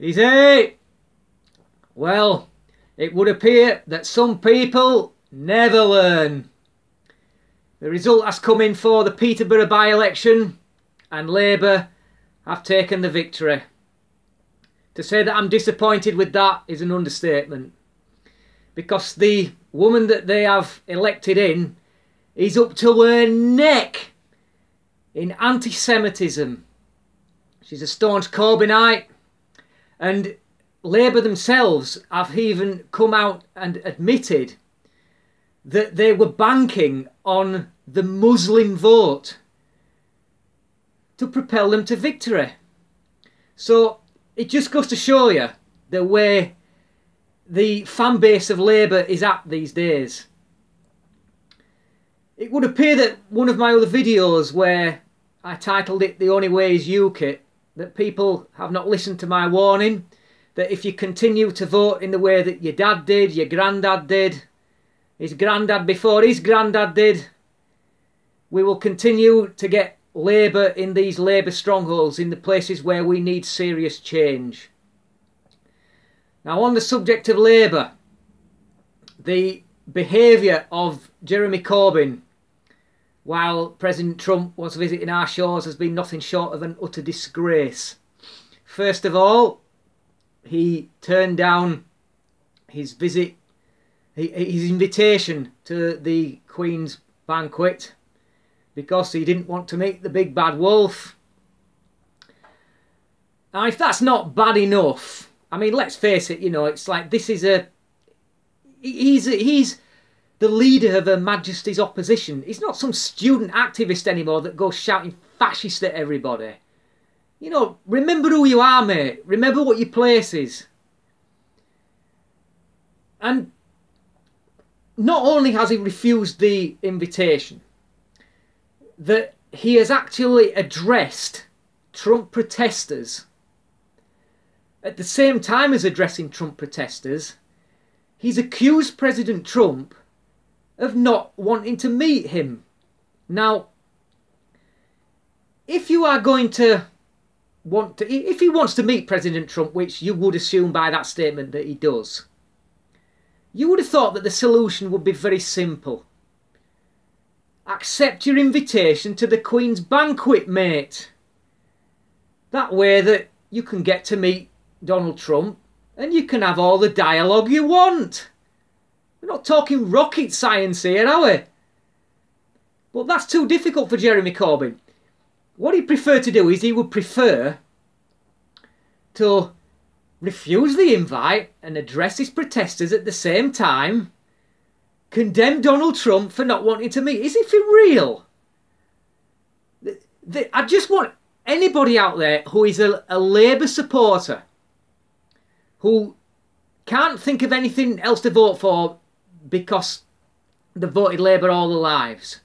Easy! Well, it would appear that some people never learn. The result has come in for the Peterborough by-election and Labour have taken the victory. To say that I'm disappointed with that is an understatement. Because the woman that they have elected in is up to her neck in anti-Semitism. She's a staunch Corbynite and Labour themselves have even come out and admitted that they were banking on the Muslim vote to propel them to victory. So it just goes to show you the way the fan base of Labour is at these days. It would appear that one of my other videos where I titled it The Only Way is UKIP, that people have not listened to my warning, that if you continue to vote in the way that your dad did, your granddad did, his granddad before his granddad did, we will continue to get Labour in these Labour strongholds in the places where we need serious change. Now, on the subject of Labour, the behaviour of Jeremy Corbyn while President Trump was visiting our shores has been nothing short of an utter disgrace. First of all, he turned down his visit, his invitation to the Queen's banquet because he didn't want to meet the big bad wolf. Now, if that's not bad enough, I mean, let's face it, you know, it's like this is a. He's he's the leader of Her Majesty's opposition. He's not some student activist anymore that goes shouting fascist at everybody. You know, remember who you are, mate. Remember what your place is. And not only has he refused the invitation, that he has actually addressed Trump protesters at the same time as addressing Trump protesters, he's accused President Trump of not wanting to meet him. Now, if you are going to want to, if he wants to meet President Trump, which you would assume by that statement that he does, you would have thought that the solution would be very simple. Accept your invitation to the Queen's banquet, mate. That way that you can get to meet Donald Trump and you can have all the dialogue you want. We're not talking rocket science here, are we? But that's too difficult for Jeremy Corbyn. What he'd prefer to do is he would prefer to refuse the invite and address his protesters at the same time condemn Donald Trump for not wanting to meet. Is it for real? I just want anybody out there who is a, a Labour supporter who can't think of anything else to vote for because they voted Labour all their lives.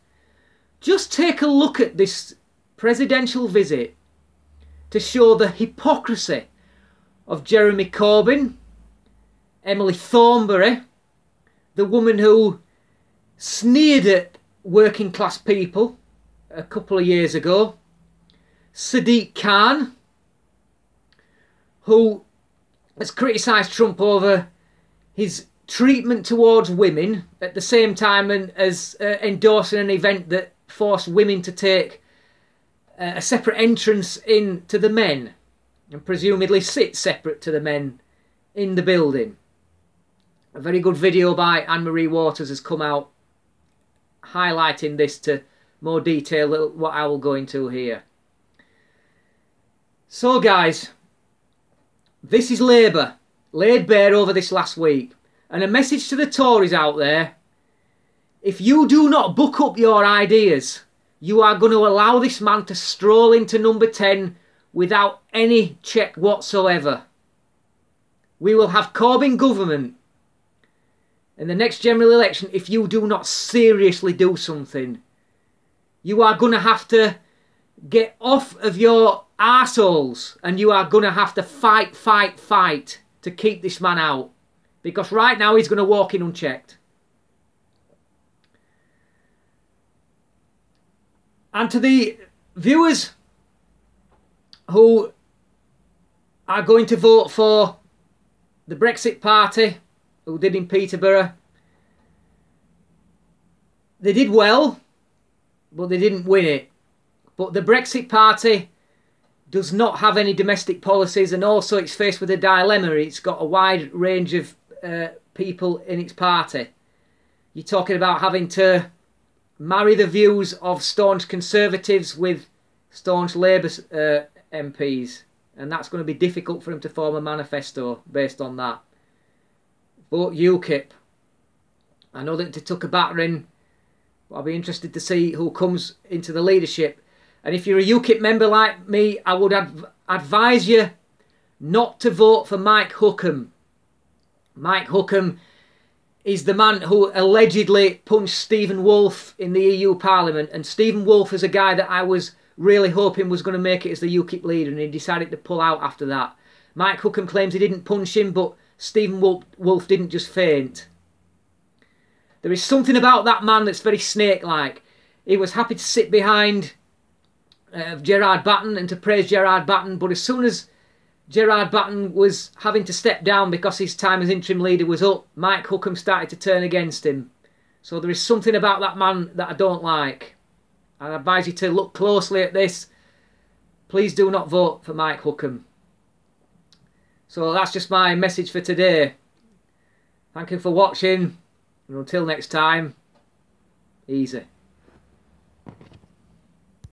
Just take a look at this presidential visit to show the hypocrisy of Jeremy Corbyn, Emily Thornberry, the woman who sneered at working class people a couple of years ago, Sadiq Khan, who has criticised Trump over his treatment towards women at the same time as uh, endorsing an event that forced women to take uh, a separate entrance in to the men and presumably sit separate to the men in the building. A very good video by Anne-Marie Waters has come out highlighting this to more detail what I will go into here. So guys, this is Labour, laid bare over this last week. And a message to the Tories out there, if you do not book up your ideas, you are going to allow this man to stroll into number 10 without any check whatsoever. We will have Corbyn government in the next general election, if you do not seriously do something, you are going to have to get off of your arseholes and you are going to have to fight, fight, fight to keep this man out. Because right now he's going to walk in unchecked. And to the viewers who are going to vote for the Brexit Party, who did in Peterborough. They did well, but they didn't win it. But the Brexit Party does not have any domestic policies, and also it's faced with a dilemma. It's got a wide range of uh, people in its party. You're talking about having to marry the views of staunch Conservatives with staunch Labour uh, MPs, and that's going to be difficult for him to form a manifesto based on that. Vote UKIP. I know that they took a battering, but I'll be interested to see who comes into the leadership. And if you're a UKIP member like me, I would adv advise you not to vote for Mike Hookem. Mike Hookem is the man who allegedly punched Steven Woolfe in the EU Parliament. And Steven Woolfe is a guy that I was really hoping was going to make it as the UKIP leader, and he decided to pull out after that. Mike Hookem claims he didn't punch him, but Steven Woolfe didn't just faint. There is something about that man that's very snake-like. He was happy to sit behind uh, Gerard Batten and to praise Gerard Batten, but as soon as Gerard Batten was having to step down because his time as interim leader was up, Mike Hookem started to turn against him. So there is something about that man that I don't like. I advise you to look closely at this. Please do not vote for Mike Hookem. So that's just my message for today. Thank you for watching. And until next time, easy.